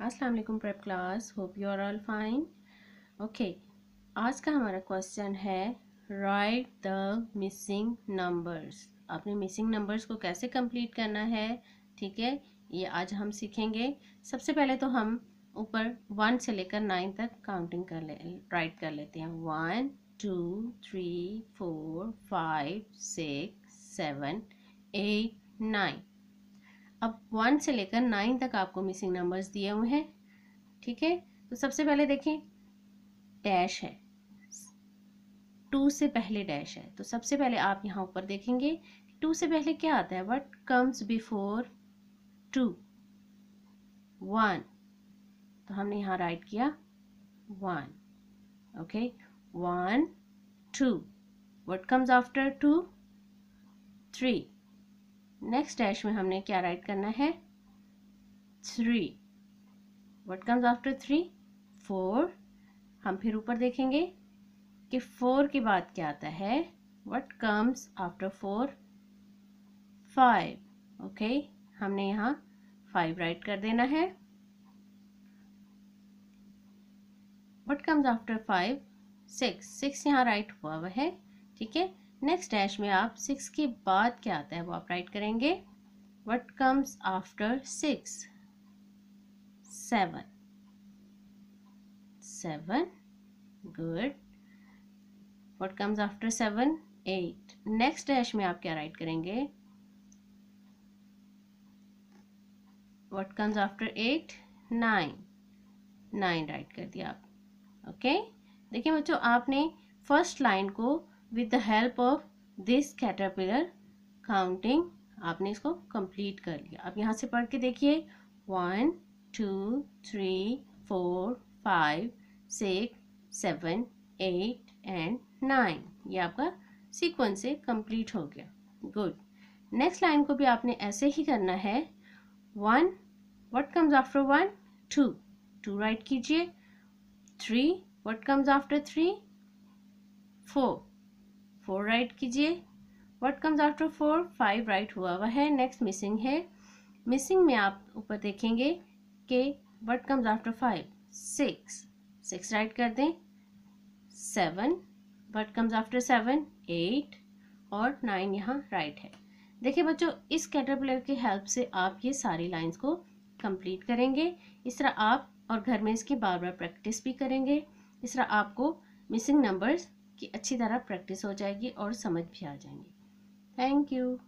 अस्सलाम वालेकुम prep class, hope you are all fine. Okay, आज का हमारा क्वेश्चन है राइट द मिसिंग नंबर्स आपने मिसिंग नंबर्स को कैसे कंप्लीट करना है? ठीक है, ये आज हम सीखेंगे। सबसे पहले तो हम ऊपर वन से लेकर नाइन तक काउंटिंग कर ले राइट कर लेते हैं। One two three four five six seven eight nine अब वन से लेकर नाइन तक आपको मिसिंग नंबर्स दिए हुए हैं, ठीक है? तो सबसे पहले देखें डैश है। टू से पहले डैश है। तो सबसे पहले आप यहाँ ऊपर देखेंगे टू से पहले क्या आता है? What comes before two one तो हमने यहाँ राइट किया one okay one two what comes after two three next dash में हमने क्या राइट करना है? Three what comes after three four हम फिर ऊपर देखेंगे कि फोर के बाद क्या आता है? What comes after four five okay हमने यहाँ फाइव राइट कर देना है. What comes after five six six यहाँ राइट हुआ हुआ है, ठीक है? नेक्स्ट डैश में आप सिक्स के बाद क्या आता है? वो आप राइट करेंगे what comes after six seven seven good what comes after seven eight next dash में आप क्या राइट करेंगे? What comes after eight nine nine write कर दिया आप. Okay okay? देखिए बच्चों, आपने फ़र्स्ट लाइन को with the help of this caterpillar counting आपने इसको कंप्लीट कर लिया। अब यहाँ से पढ़ के देखिए। One two three four five six seven eight and nine ये आपका सीक्वेंस से कंप्लीट हो गया। गुड नेक्स्ट लाइन को भी आपने ऐसे ही करना है। One what comes after one two two write कीजिए। Three what comes after three four four write कीजिए। What comes after four five write हुआ हुआ है। नेक्स्ट मिसिंग है। मिसिंग में आप ऊपर देखेंगे कि what comes after five six six write कर दें। Seven what comes after seven eight और नाइन यहाँ राइट है। देखिए बच्चों, इस कैटरपिलर की हेल्प से आप ये सारी लाइंस को कंप्लीट करेंगे। इस तरह आप और घर में इसकी बार बार प्रैक्टिस भी करेंगे। इस तरह आपको मिसिंग नंबर्स की अच्छी तरह प्रैक्टिस हो जाएगी और समझ भी आ जाएँगी। Thank you.